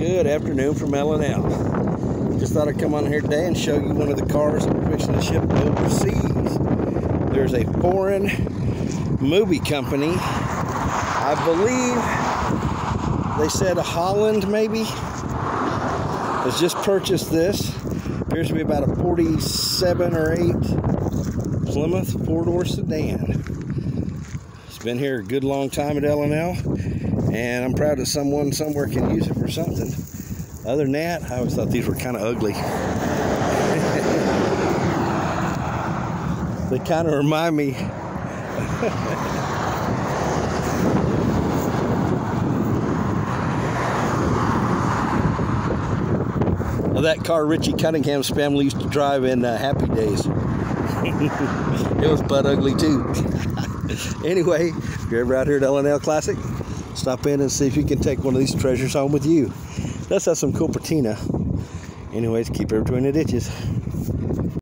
Good afternoon from L&L. Just thought I'd come on here today and show you one of the cars that we're fixing to ship overseas. There's a foreign movie company. I believe they said Holland maybe has just purchased this. Appears to be about a 47 or 8 Plymouth four-door sedan. Been here a good long time at L&L and I'm proud that someone somewhere can use it for something. Other than that, I always thought these were kind of ugly. they kind of remind me. of that car Richie Cunningham's family used to drive in uh, Happy Days. it was butt ugly too. anyway, if you're ever out here at L&L Classic, stop in and see if you can take one of these treasures home with you. Let's have some cool patina. Anyways, keep her between the ditches.